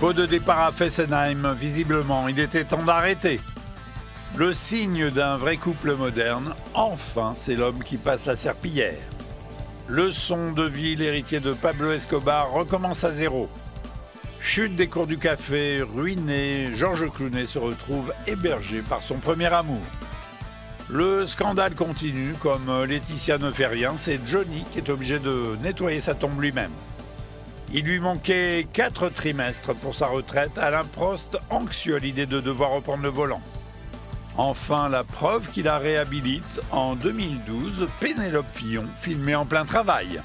Pot de départ à Fessenheim, visiblement, il était temps d'arrêter. Le signe d'un vrai couple moderne, enfin, c'est l'homme qui passe la serpillière. Le son de vie, l'héritier de Pablo Escobar, recommence à zéro. Chute des cours du café, ruiné, Georges Clooney se retrouve hébergé par son premier amour. Le scandale continue, comme Laetitia ne fait rien, c'est Johnny qui est obligé de nettoyer sa tombe lui-même. Il lui manquait quatre trimestres pour sa retraite, Alain Prost anxieux à l'idée de devoir reprendre le volant. Enfin, la preuve qu'il la réhabilite en 2012, Pénélope Fillon, filmée en plein travail.